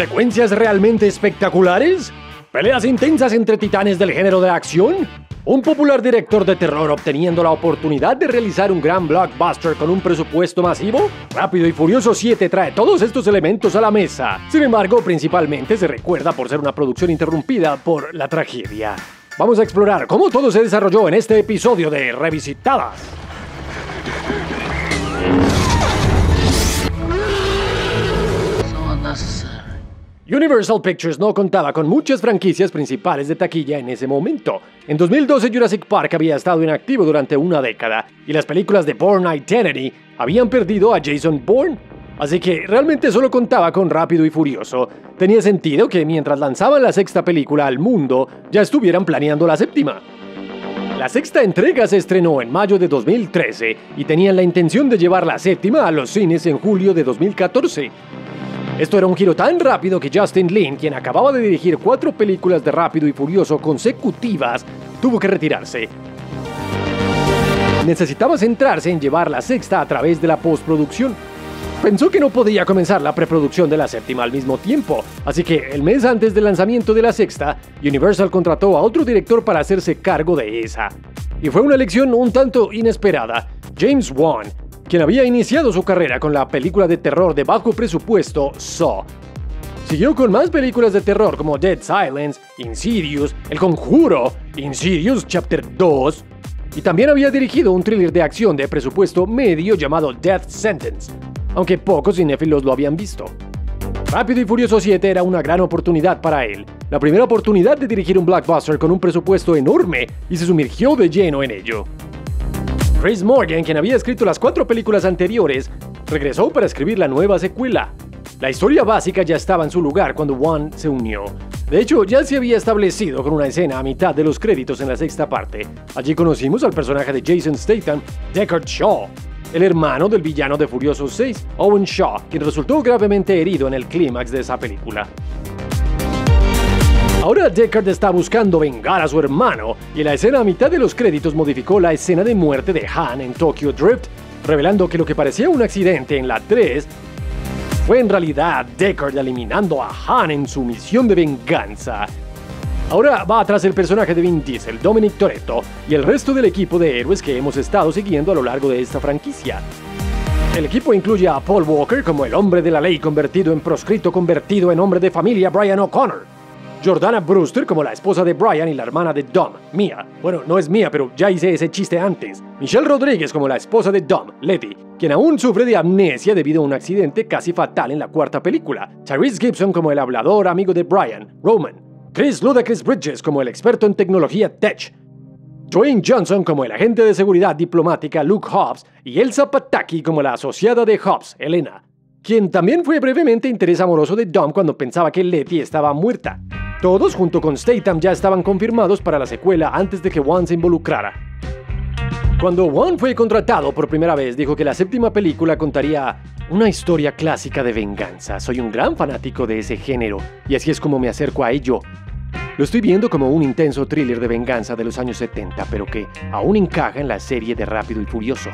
¿Secuencias realmente espectaculares? ¿Peleas intensas entre titanes del género de acción? Un popular director de terror obteniendo la oportunidad de realizar un gran blockbuster con un presupuesto masivo? Rápido y Furioso 7 trae todos estos elementos a la mesa. Sin embargo, principalmente se recuerda por ser una producción interrumpida por la tragedia. Vamos a explorar cómo todo se desarrolló en este episodio de Revisitadas. Universal Pictures no contaba con muchas franquicias principales de taquilla en ese momento. En 2012 Jurassic Park había estado inactivo durante una década y las películas de Bourne Identity habían perdido a Jason Bourne. Así que realmente solo contaba con Rápido y Furioso. Tenía sentido que mientras lanzaban la sexta película al mundo, ya estuvieran planeando la séptima. La sexta entrega se estrenó en mayo de 2013 y tenían la intención de llevar la séptima a los cines en julio de 2014. Esto era un giro tan rápido que Justin Lin, quien acababa de dirigir cuatro películas de Rápido y Furioso consecutivas, tuvo que retirarse. Necesitaba centrarse en llevar la sexta a través de la postproducción. Pensó que no podía comenzar la preproducción de la séptima al mismo tiempo, así que el mes antes del lanzamiento de la sexta, Universal contrató a otro director para hacerse cargo de esa. Y fue una elección un tanto inesperada, James Wan, quien había iniciado su carrera con la película de terror de bajo presupuesto Saw. Siguió con más películas de terror como Dead Silence, Insidious, El Conjuro, Insidious Chapter 2, y también había dirigido un thriller de acción de presupuesto medio llamado Death Sentence, aunque pocos cinéfilos lo habían visto. Rápido y Furioso 7 era una gran oportunidad para él, la primera oportunidad de dirigir un blockbuster con un presupuesto enorme y se sumergió de lleno en ello. Chris Morgan, quien había escrito las cuatro películas anteriores, regresó para escribir la nueva secuela. La historia básica ya estaba en su lugar cuando Wan se unió. De hecho, ya se había establecido con una escena a mitad de los créditos en la sexta parte. Allí conocimos al personaje de Jason Statham, Deckard Shaw, el hermano del villano de Furioso 6, Owen Shaw, quien resultó gravemente herido en el clímax de esa película. Ahora Deckard está buscando vengar a su hermano y la escena a mitad de los créditos modificó la escena de muerte de Han en Tokyo Drift, revelando que lo que parecía un accidente en la 3 fue en realidad Deckard eliminando a Han en su misión de venganza. Ahora va atrás el personaje de Vin Diesel, Dominic Toretto y el resto del equipo de héroes que hemos estado siguiendo a lo largo de esta franquicia. El equipo incluye a Paul Walker como el hombre de la ley convertido en proscrito convertido en hombre de familia Brian O'Connor. Jordana Brewster como la esposa de Brian y la hermana de Dom, Mia. Bueno, no es Mia, pero ya hice ese chiste antes. Michelle Rodríguez como la esposa de Dom, Letty, quien aún sufre de amnesia debido a un accidente casi fatal en la cuarta película. Tyrese Gibson como el hablador amigo de Brian, Roman. Chris Ludacris Bridges como el experto en tecnología Tech. Dwayne Johnson como el agente de seguridad diplomática Luke Hobbs y Elsa Pataki como la asociada de Hobbs, Elena, quien también fue brevemente interés amoroso de Dom cuando pensaba que Letty estaba muerta. Todos, junto con Statham, ya estaban confirmados para la secuela antes de que Wan se involucrara. Cuando Wan fue contratado por primera vez, dijo que la séptima película contaría una historia clásica de venganza. Soy un gran fanático de ese género, y así es como me acerco a ello. Lo estoy viendo como un intenso thriller de venganza de los años 70, pero que aún encaja en la serie de Rápido y Furioso.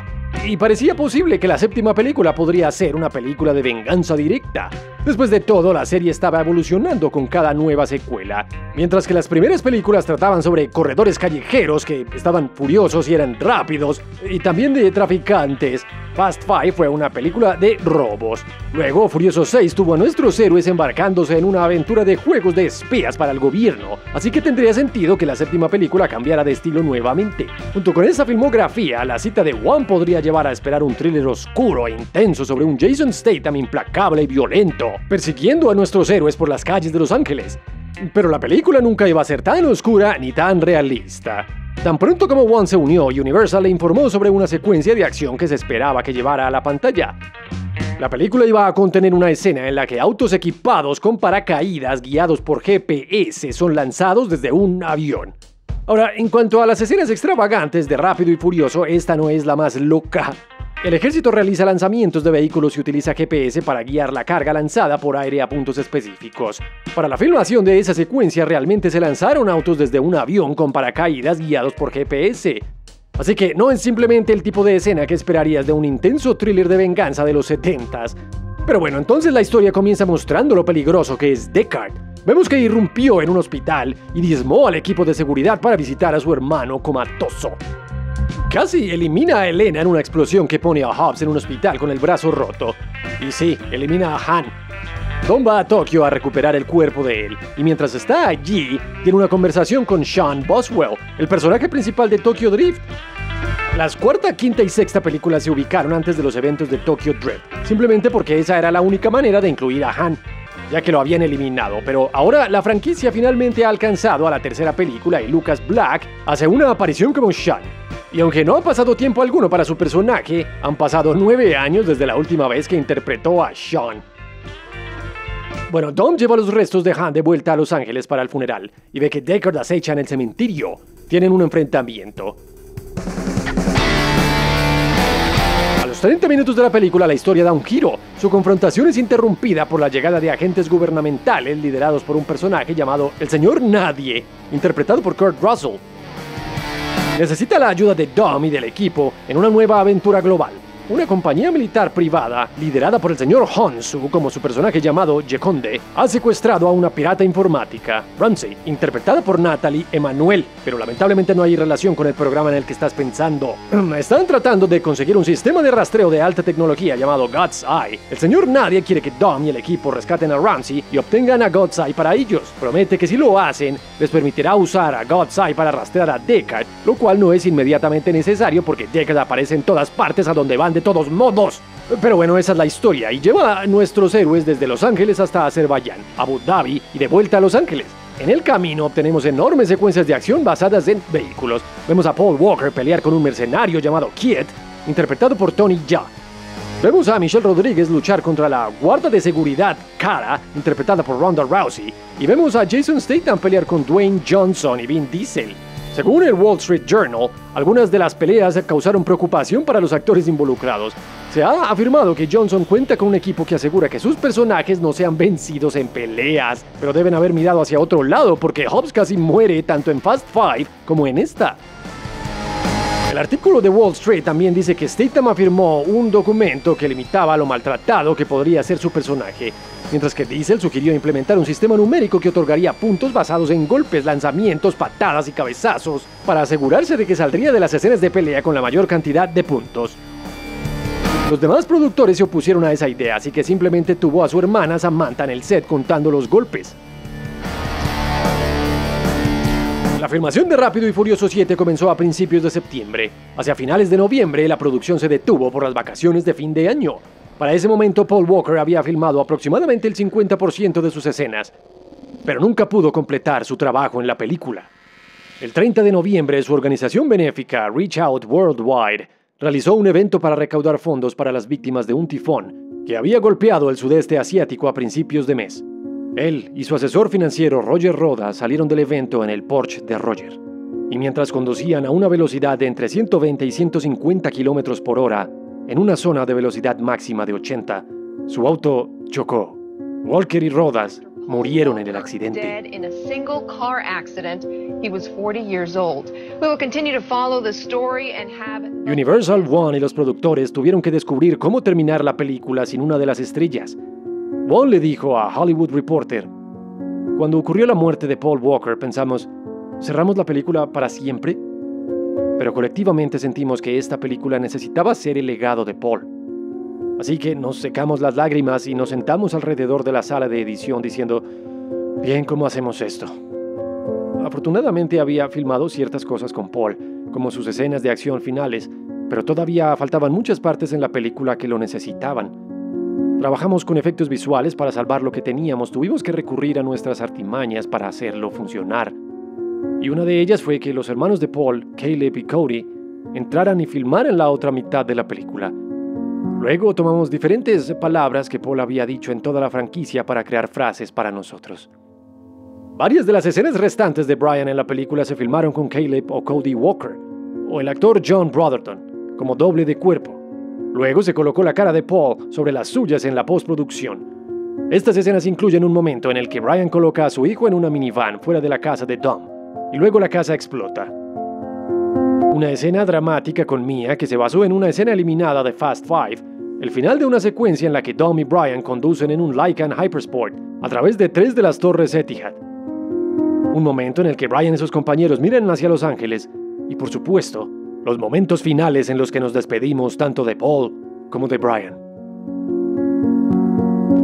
Y parecía posible que la séptima película podría ser una película de venganza directa, Después de todo, la serie estaba evolucionando con cada nueva secuela. Mientras que las primeras películas trataban sobre corredores callejeros que estaban furiosos y eran rápidos, y también de traficantes, Fast Five fue una película de robos. Luego, Furioso 6 tuvo a nuestros héroes embarcándose en una aventura de juegos de espías para el gobierno, así que tendría sentido que la séptima película cambiara de estilo nuevamente. Junto con esa filmografía, la cita de One podría llevar a esperar un thriller oscuro e intenso sobre un Jason Statham implacable y violento, persiguiendo a nuestros héroes por las calles de Los Ángeles. Pero la película nunca iba a ser tan oscura ni tan realista. Tan pronto como One se unió, Universal le informó sobre una secuencia de acción que se esperaba que llevara a la pantalla. La película iba a contener una escena en la que autos equipados con paracaídas guiados por GPS son lanzados desde un avión. Ahora, en cuanto a las escenas extravagantes de Rápido y Furioso, esta no es la más loca. El ejército realiza lanzamientos de vehículos y utiliza GPS para guiar la carga lanzada por aire a puntos específicos. Para la filmación de esa secuencia realmente se lanzaron autos desde un avión con paracaídas guiados por GPS. Así que no es simplemente el tipo de escena que esperarías de un intenso thriller de venganza de los 70s. Pero bueno, entonces la historia comienza mostrando lo peligroso que es Deckard. Vemos que irrumpió en un hospital y diezmó al equipo de seguridad para visitar a su hermano comatoso. Casi elimina a Elena en una explosión que pone a Hobbs en un hospital con el brazo roto. Y sí, elimina a Han. Don va a Tokio a recuperar el cuerpo de él, y mientras está allí, tiene una conversación con Sean Boswell, el personaje principal de Tokyo Drift, las cuarta, quinta y sexta películas se ubicaron antes de los eventos de Tokyo Drift, simplemente porque esa era la única manera de incluir a Han, ya que lo habían eliminado, pero ahora la franquicia finalmente ha alcanzado a la tercera película y Lucas Black hace una aparición como Sean. Y aunque no ha pasado tiempo alguno para su personaje, han pasado nueve años desde la última vez que interpretó a Sean. Bueno, Dom lleva los restos de Han de vuelta a Los Ángeles para el funeral y ve que Deckard acecha en el cementerio. Tienen un enfrentamiento. A los 30 minutos de la película la historia da un giro. Su confrontación es interrumpida por la llegada de agentes gubernamentales liderados por un personaje llamado el Señor Nadie, interpretado por Kurt Russell. Necesita la ayuda de Dom y del equipo en una nueva aventura global. Una compañía militar privada, liderada por el señor Honsu como su personaje llamado Jekonde, ha secuestrado a una pirata informática, Ramsey, interpretada por Natalie Emanuel, pero lamentablemente no hay relación con el programa en el que estás pensando. Están tratando de conseguir un sistema de rastreo de alta tecnología llamado God's Eye. El señor Nadie quiere que Dom y el equipo rescaten a Ramsey y obtengan a God's Eye para ellos. Promete que si lo hacen, les permitirá usar a God's Eye para rastrear a Deckard, lo cual no es inmediatamente necesario porque Deckard aparece en todas partes a donde van de todos modos. Pero bueno, esa es la historia y lleva a nuestros héroes desde Los Ángeles hasta Azerbaiyán, Abu Dhabi y de vuelta a Los Ángeles. En el camino obtenemos enormes secuencias de acción basadas en vehículos. Vemos a Paul Walker pelear con un mercenario llamado Kiet, interpretado por Tony Jaa. Vemos a Michelle Rodríguez luchar contra la guarda de seguridad Cara, interpretada por Ronda Rousey. Y vemos a Jason Statham pelear con Dwayne Johnson y Vin Diesel. Según el Wall Street Journal, algunas de las peleas causaron preocupación para los actores involucrados. Se ha afirmado que Johnson cuenta con un equipo que asegura que sus personajes no sean vencidos en peleas, pero deben haber mirado hacia otro lado porque Hobbs casi muere tanto en Fast Five como en esta. El artículo de Wall Street también dice que Statham afirmó un documento que limitaba lo maltratado que podría ser su personaje, mientras que Diesel sugirió implementar un sistema numérico que otorgaría puntos basados en golpes, lanzamientos, patadas y cabezazos, para asegurarse de que saldría de las escenas de pelea con la mayor cantidad de puntos. Los demás productores se opusieron a esa idea, así que simplemente tuvo a su hermana Samantha en el set contando los golpes. La filmación de Rápido y Furioso 7 comenzó a principios de septiembre. Hacia finales de noviembre, la producción se detuvo por las vacaciones de fin de año. Para ese momento, Paul Walker había filmado aproximadamente el 50% de sus escenas, pero nunca pudo completar su trabajo en la película. El 30 de noviembre, su organización benéfica Reach Out Worldwide realizó un evento para recaudar fondos para las víctimas de un tifón que había golpeado el sudeste asiático a principios de mes. Él y su asesor financiero Roger Roda salieron del evento en el Porsche de Roger. Y mientras conducían a una velocidad de entre 120 y 150 kilómetros por hora, en una zona de velocidad máxima de 80, su auto chocó. Walker y Rodas murieron en el accidente. Universal One y los productores tuvieron que descubrir cómo terminar la película sin una de las estrellas, Bond le dijo a Hollywood Reporter, cuando ocurrió la muerte de Paul Walker pensamos, ¿cerramos la película para siempre? Pero colectivamente sentimos que esta película necesitaba ser el legado de Paul. Así que nos secamos las lágrimas y nos sentamos alrededor de la sala de edición diciendo, bien, ¿cómo hacemos esto? Afortunadamente había filmado ciertas cosas con Paul, como sus escenas de acción finales, pero todavía faltaban muchas partes en la película que lo necesitaban. Trabajamos con efectos visuales para salvar lo que teníamos, tuvimos que recurrir a nuestras artimañas para hacerlo funcionar. Y una de ellas fue que los hermanos de Paul, Caleb y Cody, entraran y filmaran la otra mitad de la película. Luego tomamos diferentes palabras que Paul había dicho en toda la franquicia para crear frases para nosotros. Varias de las escenas restantes de Brian en la película se filmaron con Caleb o Cody Walker, o el actor John Brotherton, como doble de cuerpo. Luego se colocó la cara de Paul sobre las suyas en la postproducción. Estas escenas incluyen un momento en el que Brian coloca a su hijo en una minivan fuera de la casa de Dom, y luego la casa explota. Una escena dramática con Mia que se basó en una escena eliminada de Fast Five, el final de una secuencia en la que Dom y Brian conducen en un Lycan Hypersport a través de tres de las torres Etihad. Un momento en el que Brian y sus compañeros miran hacia Los Ángeles y por supuesto, los momentos finales en los que nos despedimos tanto de Paul como de Brian.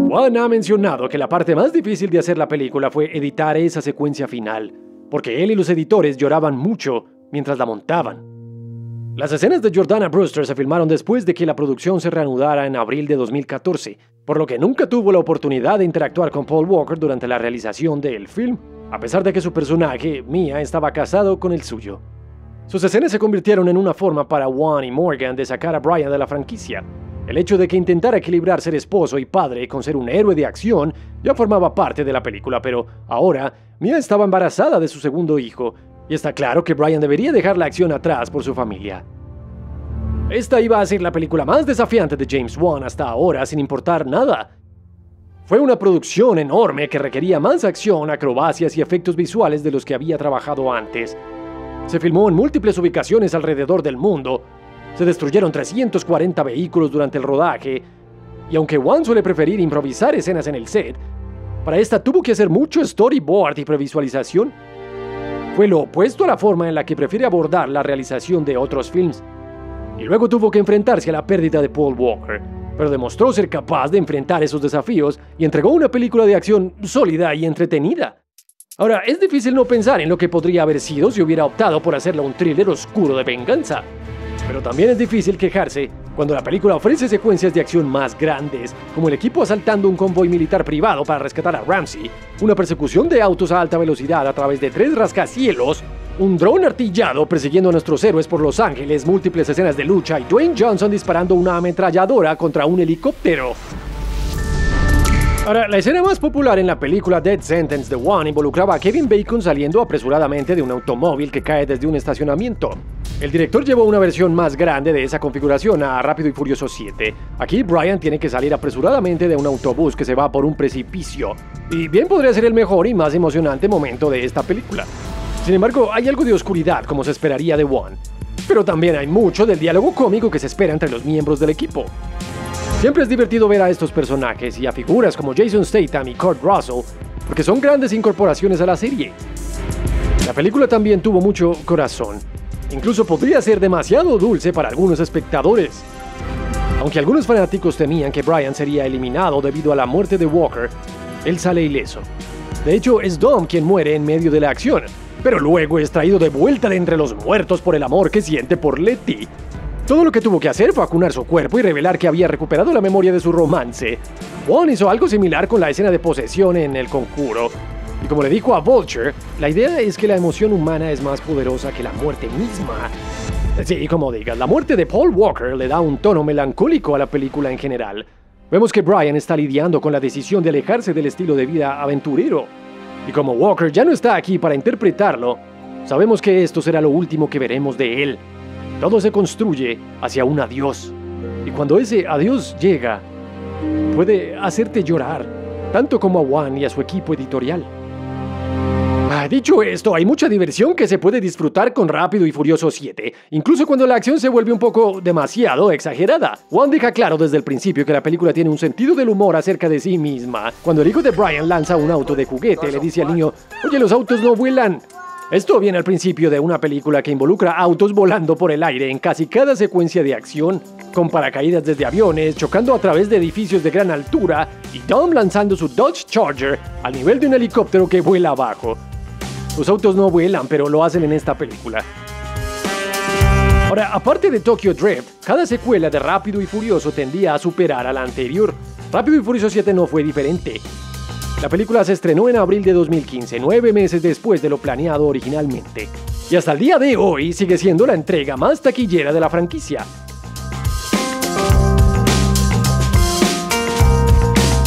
Juan ha mencionado que la parte más difícil de hacer la película fue editar esa secuencia final, porque él y los editores lloraban mucho mientras la montaban. Las escenas de Jordana Brewster se filmaron después de que la producción se reanudara en abril de 2014, por lo que nunca tuvo la oportunidad de interactuar con Paul Walker durante la realización del film, a pesar de que su personaje, Mia, estaba casado con el suyo. Sus escenas se convirtieron en una forma para Juan y Morgan de sacar a Brian de la franquicia. El hecho de que intentara equilibrar ser esposo y padre con ser un héroe de acción ya formaba parte de la película, pero ahora Mia estaba embarazada de su segundo hijo y está claro que Brian debería dejar la acción atrás por su familia. Esta iba a ser la película más desafiante de James Wan hasta ahora sin importar nada. Fue una producción enorme que requería más acción, acrobacias y efectos visuales de los que había trabajado antes. Se filmó en múltiples ubicaciones alrededor del mundo. Se destruyeron 340 vehículos durante el rodaje. Y aunque Wan suele preferir improvisar escenas en el set, para esta tuvo que hacer mucho storyboard y previsualización fue lo opuesto a la forma en la que prefiere abordar la realización de otros films. Y luego tuvo que enfrentarse a la pérdida de Paul Walker, pero demostró ser capaz de enfrentar esos desafíos y entregó una película de acción sólida y entretenida. Ahora, es difícil no pensar en lo que podría haber sido si hubiera optado por hacerla un thriller oscuro de venganza. Pero también es difícil quejarse cuando la película ofrece secuencias de acción más grandes, como el equipo asaltando un convoy militar privado para rescatar a Ramsey, una persecución de autos a alta velocidad a través de tres rascacielos, un dron artillado persiguiendo a nuestros héroes por Los Ángeles, múltiples escenas de lucha y Dwayne Johnson disparando una ametralladora contra un helicóptero. Ahora, la escena más popular en la película Dead Sentence The One involucraba a Kevin Bacon saliendo apresuradamente de un automóvil que cae desde un estacionamiento. El director llevó una versión más grande de esa configuración a Rápido y Furioso 7. Aquí Brian tiene que salir apresuradamente de un autobús que se va por un precipicio. Y bien podría ser el mejor y más emocionante momento de esta película. Sin embargo, hay algo de oscuridad como se esperaría de One. Pero también hay mucho del diálogo cómico que se espera entre los miembros del equipo. Siempre es divertido ver a estos personajes y a figuras como Jason Statham y Kurt Russell, porque son grandes incorporaciones a la serie. La película también tuvo mucho corazón. Incluso podría ser demasiado dulce para algunos espectadores. Aunque algunos fanáticos temían que Brian sería eliminado debido a la muerte de Walker, él sale ileso. De hecho, es Dom quien muere en medio de la acción, pero luego es traído de vuelta de entre los muertos por el amor que siente por Letty, todo lo que tuvo que hacer fue acunar su cuerpo y revelar que había recuperado la memoria de su romance. Juan hizo algo similar con la escena de posesión en El Conjuro. Y como le dijo a Vulture, la idea es que la emoción humana es más poderosa que la muerte misma. Sí, como digas, la muerte de Paul Walker le da un tono melancólico a la película en general. Vemos que Brian está lidiando con la decisión de alejarse del estilo de vida aventurero. Y como Walker ya no está aquí para interpretarlo, sabemos que esto será lo último que veremos de él. Todo se construye hacia un adiós. Y cuando ese adiós llega, puede hacerte llorar, tanto como a Juan y a su equipo editorial. Ah, dicho esto, hay mucha diversión que se puede disfrutar con Rápido y Furioso 7, incluso cuando la acción se vuelve un poco demasiado exagerada. Juan deja claro desde el principio que la película tiene un sentido del humor acerca de sí misma. Cuando el hijo de Brian lanza un auto de juguete, le dice al niño, oye, los autos no vuelan. Esto viene al principio de una película que involucra autos volando por el aire en casi cada secuencia de acción, con paracaídas desde aviones, chocando a través de edificios de gran altura y Tom lanzando su Dodge Charger al nivel de un helicóptero que vuela abajo. Los autos no vuelan, pero lo hacen en esta película. Ahora, aparte de Tokyo Drift, cada secuela de Rápido y Furioso tendía a superar a la anterior. Rápido y Furioso 7 no fue diferente. La película se estrenó en abril de 2015, nueve meses después de lo planeado originalmente. Y hasta el día de hoy sigue siendo la entrega más taquillera de la franquicia.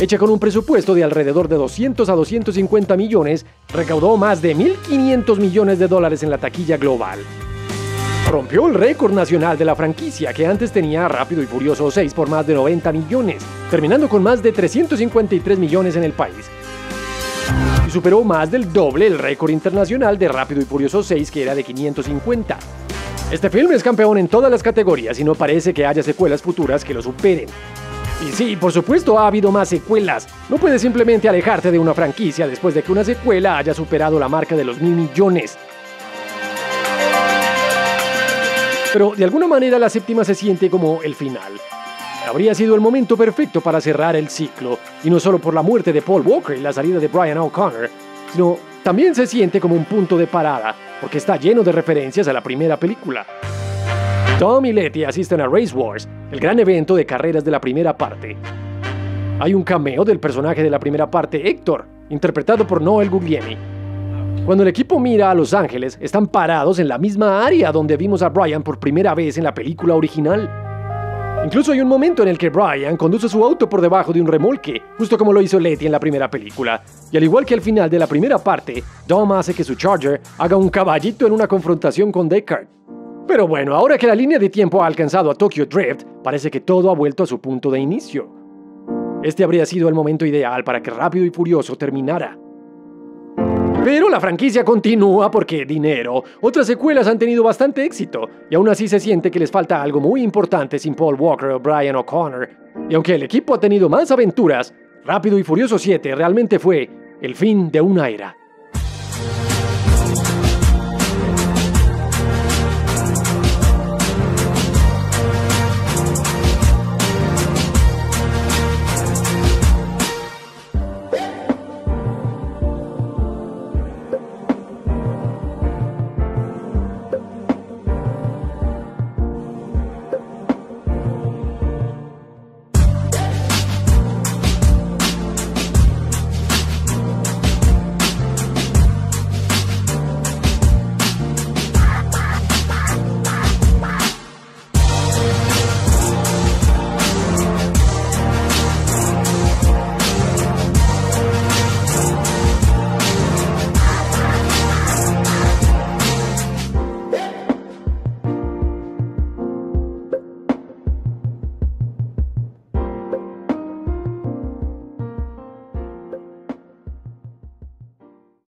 Hecha con un presupuesto de alrededor de 200 a 250 millones, recaudó más de 1.500 millones de dólares en la taquilla global. Rompió el récord nacional de la franquicia que antes tenía Rápido y Furioso 6 por más de 90 millones, terminando con más de 353 millones en el país superó más del doble el récord internacional de Rápido y Furioso 6 que era de 550. Este film es campeón en todas las categorías y no parece que haya secuelas futuras que lo superen. Y sí, por supuesto ha habido más secuelas. No puedes simplemente alejarte de una franquicia después de que una secuela haya superado la marca de los mil millones. Pero de alguna manera la séptima se siente como el final. Habría sido el momento perfecto para cerrar el ciclo, y no solo por la muerte de Paul Walker y la salida de Brian O'Connor, sino también se siente como un punto de parada, porque está lleno de referencias a la primera película. Tom y Letty asisten a Race Wars, el gran evento de carreras de la primera parte. Hay un cameo del personaje de la primera parte, Héctor, interpretado por Noel Guglielmi. Cuando el equipo mira a Los Ángeles, están parados en la misma área donde vimos a Brian por primera vez en la película original. Incluso hay un momento en el que Brian conduce su auto por debajo de un remolque, justo como lo hizo Letty en la primera película. Y al igual que al final de la primera parte, Dom hace que su Charger haga un caballito en una confrontación con Deckard. Pero bueno, ahora que la línea de tiempo ha alcanzado a Tokyo Drift, parece que todo ha vuelto a su punto de inicio. Este habría sido el momento ideal para que Rápido y Furioso terminara. Pero la franquicia continúa porque dinero. Otras secuelas han tenido bastante éxito y aún así se siente que les falta algo muy importante sin Paul Walker o Brian O'Connor. Y aunque el equipo ha tenido más aventuras, Rápido y Furioso 7 realmente fue el fin de una era.